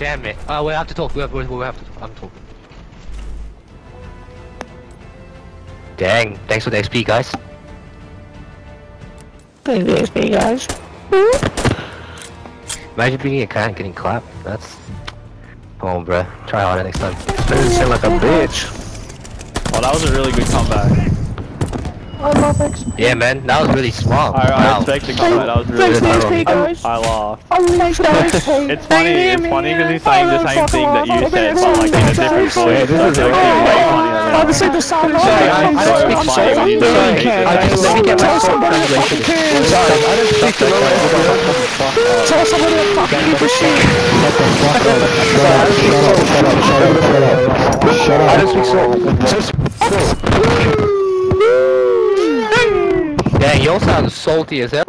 Damn it. Uh, we have to talk. We have, we we have to talk. I'm talking. Dang. Thanks for the XP, guys. Thanks for the XP guys. Imagine being a cat and getting clapped. That's. Come on, bruh. Try harder next time. Doesn't sound like a bitch. Oh, that was a really good comeback. I. Yeah, man. That was really smart. I, I Wow. respect the comeback. That was really Thanks good. for XP guys. I laughed. I love XP. It's funny. It's funny because he's saying the same thing that you said, but like in a different voice. Yeah, this is way funnier than I'm saying the same I- I- I'm I- I'm I- sorry. I- I'm I- sorry. I- Just let me get my Tell sword somebody that translation. fucking cares. Tell somebody that fucking gives a shit. I don't speak so. Dang, you all sound salty as hell.